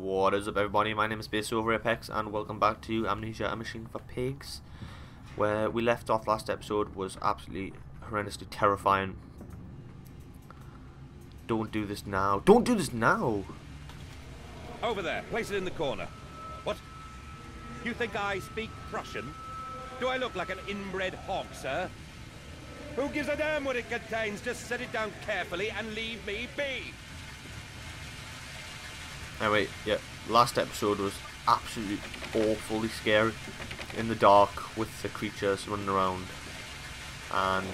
What is up everybody, my name is Bass Over Apex and welcome back to Amnesia A Machine for Pigs where we left off last episode was absolutely horrendously terrifying. Don't do this now. Don't do this now! Over there, place it in the corner. What? You think I speak Prussian? Do I look like an inbred hog, sir? Who gives a damn what it contains? Just set it down carefully and leave me be! Anyway, yeah, last episode was absolutely awfully scary. In the dark with the creatures running around. And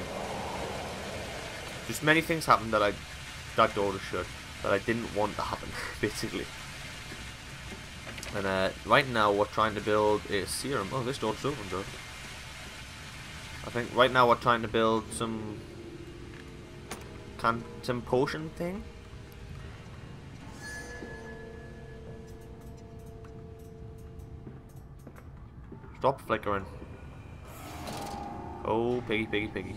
just many things happened that I that was shut that I didn't want to happen, basically. And uh, right now we're trying to build a serum. Oh, this door's open, though. I think right now we're trying to build some can some potion thing. Stop flickering. Oh, piggy, piggy, piggy.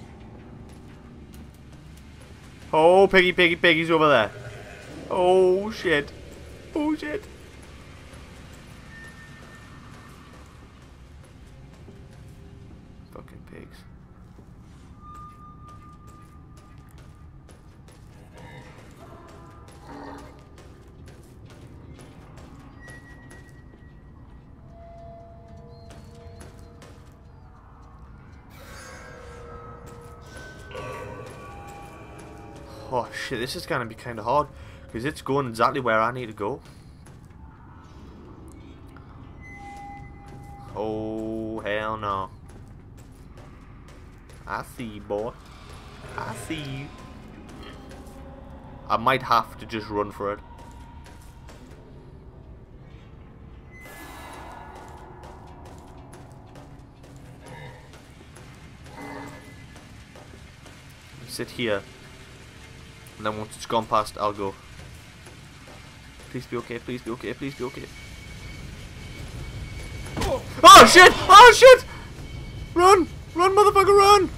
Oh, piggy, piggy, piggy's over there. Oh, shit. Oh, shit. Oh shit, this is gonna be kinda hard. Because it's going exactly where I need to go. Oh, hell no. I see you, boy. I see you. I might have to just run for it. Sit here. And then once it's gone past, I'll go. Please be okay, please be okay, please be okay. Oh, shit! Oh shit! Run! Run, motherfucker, run!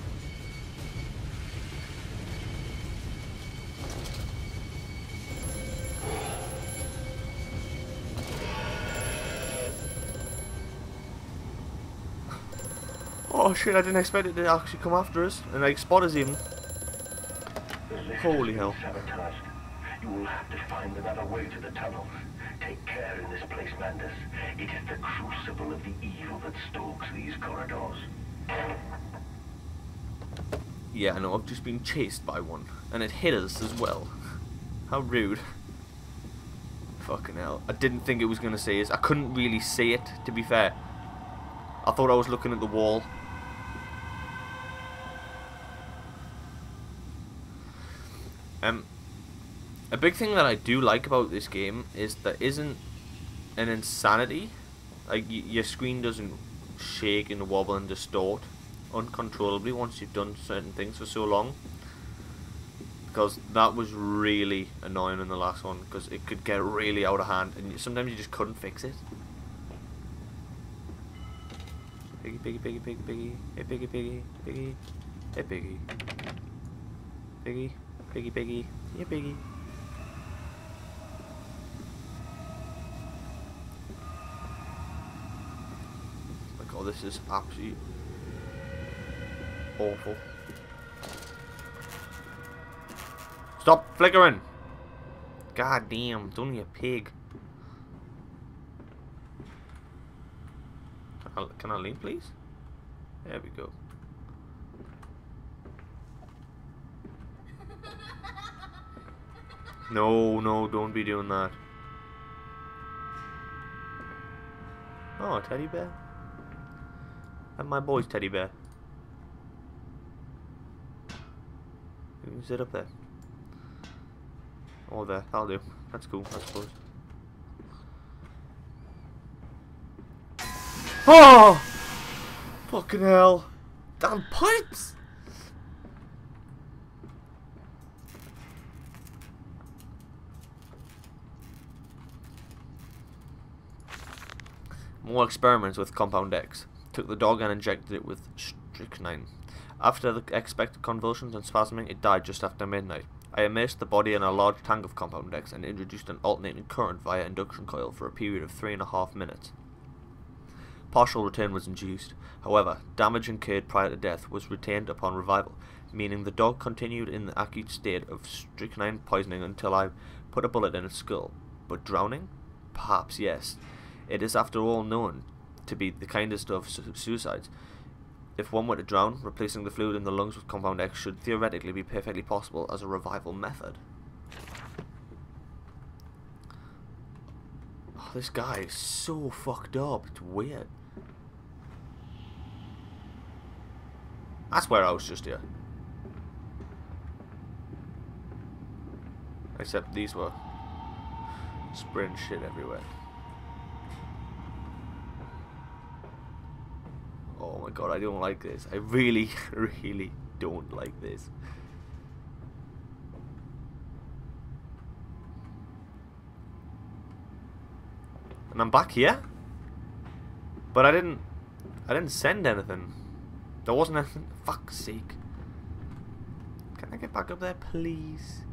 Oh shit, I didn't expect it to actually come after us. And like, spot us even. Holy hell. Sabotaged. You will have to find another way to the tunnels. Take care in this place, Mandus. It is the crucible of the evil that stalks these corridors. Yeah, I know, I've just been chased by one. And it hit us as well. How rude. Fucking hell. I didn't think it was going to say us. I couldn't really see it, to be fair. I thought I was looking at the wall. Um, a big thing that I do like about this game is there isn't an insanity. Like your screen doesn't shake and wobble and distort uncontrollably once you've done certain things for so long. Because that was really annoying in the last one because it could get really out of hand and sometimes you just couldn't fix it. Piggy, piggy, piggy, piggy, piggy, hey piggy, piggy, piggy, hey piggy, piggy. Piggy, piggy. Yeah, piggy. My god, oh, this is absolutely awful. Stop flickering! God damn, it's only a pig. Can I, can I lean, please? There we go. No, no, don't be doing that. Oh, teddy bear. And my boy's teddy bear. You can sit up there. Oh, there. That'll do. That's cool, I suppose. Oh! Fucking hell. Damn pipes! More experiments with Compound X. Took the dog and injected it with strychnine. After the expected convulsions and spasming, it died just after midnight. I immersed the body in a large tank of Compound X and introduced an alternating current via induction coil for a period of three and a half minutes. Partial return was induced. However, damage incurred prior to death was retained upon revival, meaning the dog continued in the acute state of strychnine poisoning until I put a bullet in its skull. But drowning? Perhaps yes. It is after all known to be the kindest of su suicides. If one were to drown, replacing the fluid in the lungs with Compound X should theoretically be perfectly possible as a revival method. Oh, this guy is so fucked up. It's weird. That's where I was just here. Except these were spraying shit everywhere. Oh my god, I don't like this. I really, really don't like this. And I'm back here? But I didn't... I didn't send anything. There wasn't anything. Fuck's sake. Can I get back up there, please?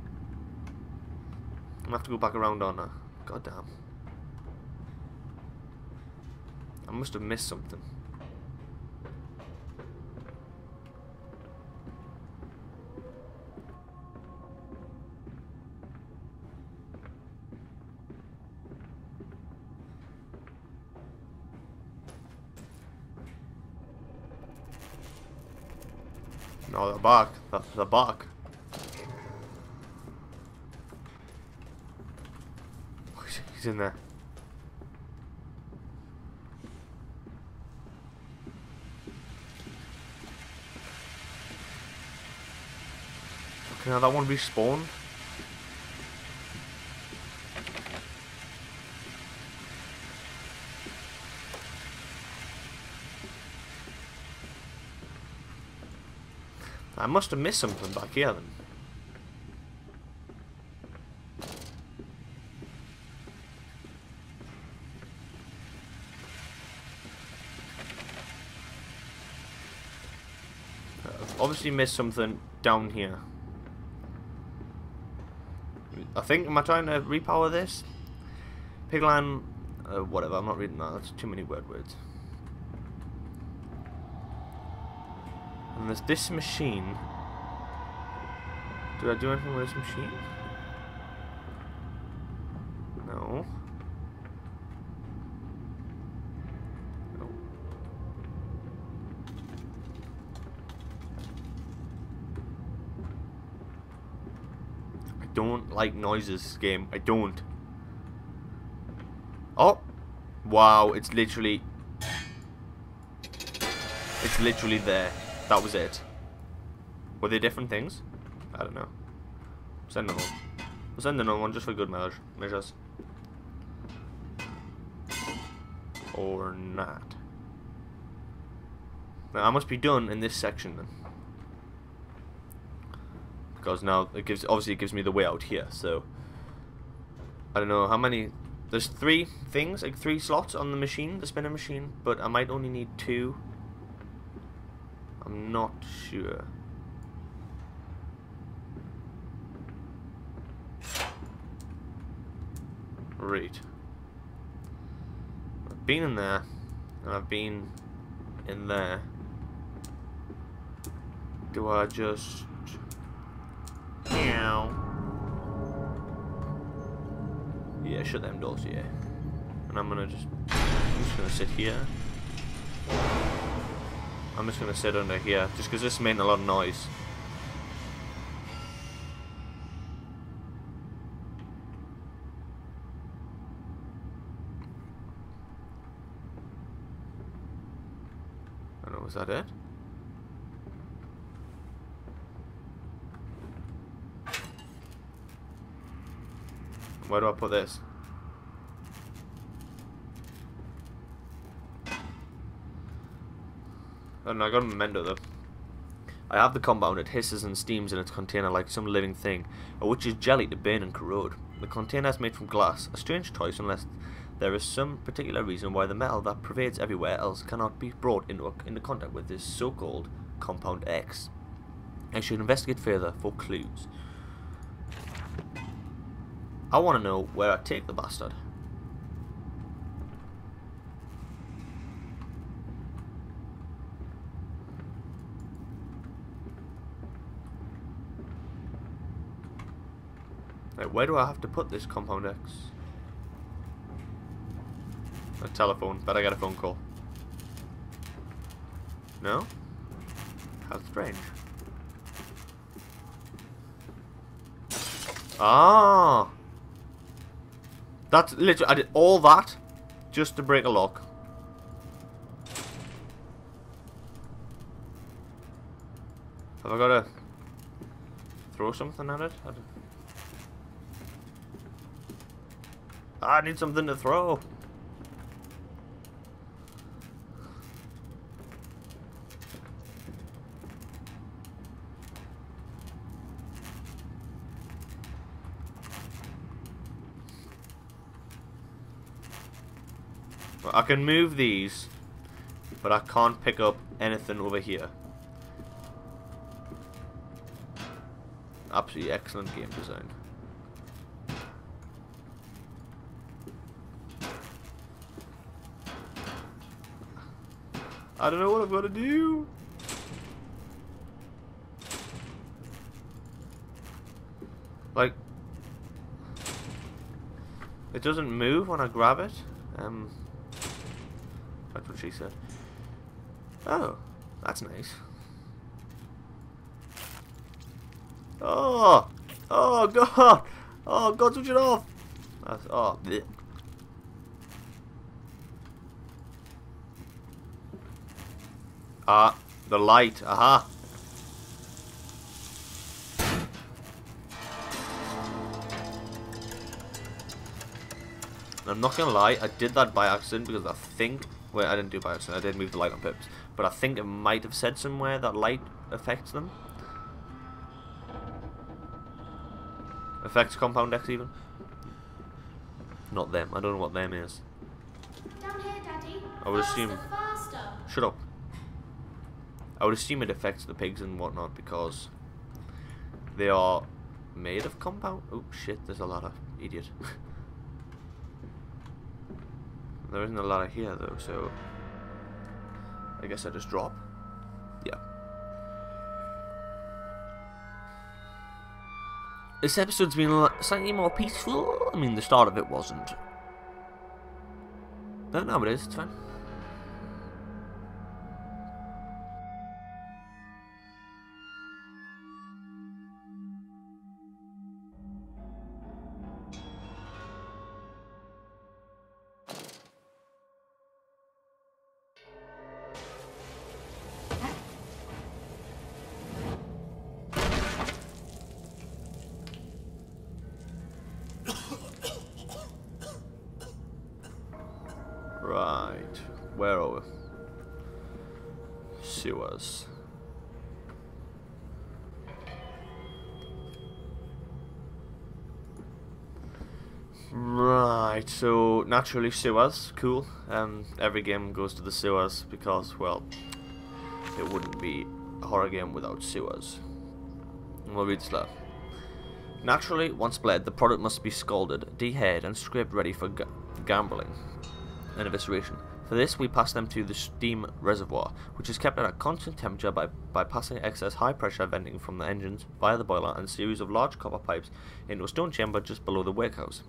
I'm gonna have to go back around on her. God damn. I must have missed something. The bark. The, the bark. He's in there. Okay, now that one respawned. I must have missed something back here then. I've obviously missed something down here. I think, am I trying to repower this? Pigline, uh, whatever, I'm not reading that, that's too many word words. There's this machine. Do I do anything with this machine? No. No. I don't like noises, game. I don't. Oh! Wow, it's literally... It's literally there. That was it. Were they different things? I don't know. Send another one. We'll send another one just for good measure measures. Or not. Now I must be done in this section then. Because now it gives obviously it gives me the way out here, so I don't know how many there's three things, like three slots on the machine, the spinner machine, but I might only need two I'm not sure. Right. I've been in there, and I've been in there. Do I just... Meow. Yeah, shut them doors, yeah. And I'm gonna just... I'm just gonna sit here. I'm just going to sit under here, just because this made a lot of noise. I know, was that it? Where do I put this? Oh, and I got a memento though. I have the compound, it hisses and steams in its container like some living thing, which is jelly to burn and corrode. The container is made from glass, a strange choice unless there is some particular reason why the metal that pervades everywhere else cannot be brought into, into contact with this so-called compound X. I should investigate further for clues. I want to know where I take the bastard. Where do I have to put this Compound X? A telephone. Bet I get a phone call. No? How strange. Ah! That's literally, I did all that just to break a lock. Have I got to throw something at it? I, need something to throw. I can move these, but I can't pick up anything over here. Absolutely excellent game design. I don't know what I'm gonna do. Like, it doesn't move when I grab it. Um, that's what she said. Oh, that's nice. Oh, oh God, oh God, switch it off. That's, oh, bleh. Ah, the light, aha. I'm not gonna lie, I did that by accident because I think well, I didn't do it by accident, I did move the light on purpose. But I think it might have said somewhere that light affects them. Affects Compound X even. Not them, I don't know what them is. Down here, Daddy. I would faster, assume- Faster. Shut up. I would assume it affects the pigs and whatnot because they are made of compound. Oh shit, there's a lot of idiot. there isn't a lot of here though, so I guess I just drop. Yeah. This episode's been slightly more peaceful. I mean, the start of it wasn't. No, no, it is. It's fine. Sewers. Right, so naturally sewers, cool. Um, every game goes to the sewers because, well, it wouldn't be a horror game without sewers. We'll read this. Naturally, once bled, the product must be scalded, dehaired, and scraped ready for ga gambling and evisceration. For this, we pass them to the steam reservoir, which is kept at a constant temperature by, by passing excess high pressure venting from the engines via the boiler and series of large copper pipes into a stone chamber just below the wakehouse.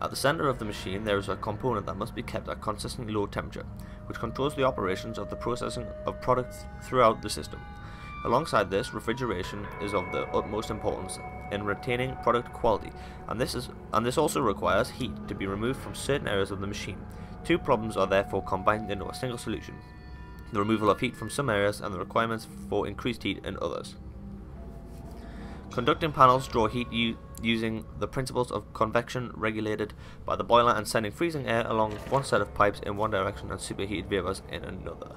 At the center of the machine, there is a component that must be kept at consistently low temperature, which controls the operations of the processing of products throughout the system. Alongside this, refrigeration is of the utmost importance in retaining product quality, and this is and this also requires heat to be removed from certain areas of the machine. Two problems are therefore combined into a single solution: the removal of heat from some areas and the requirements for increased heat in others. Conducting panels draw heat using the principles of convection regulated by the boiler and sending freezing air along one set of pipes in one direction and superheated vapors in another.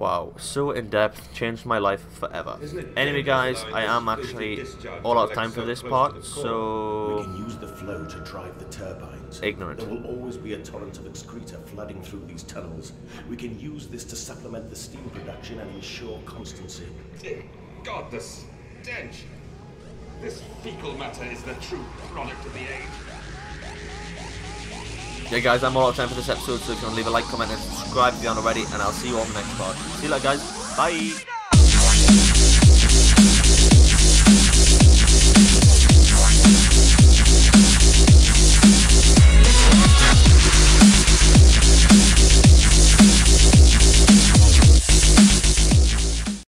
Wow, so in depth, changed my life forever. Anyway, guys, I am actually all out of time for this part, to the core? We so can use the flow to drive the turbines. Ignorant. There will always be a torrent of excreta flooding through these tunnels. We can use this to supplement the steam production and ensure constancy. God, the stench. This fecal matter is the true product of the age. Yeah, guys, I'm all out of time for this episode, so if you want to leave a like, comment, and subscribe if you haven't already, and I'll see you all in the next part. See you later, guys. Bye.